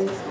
Gracias.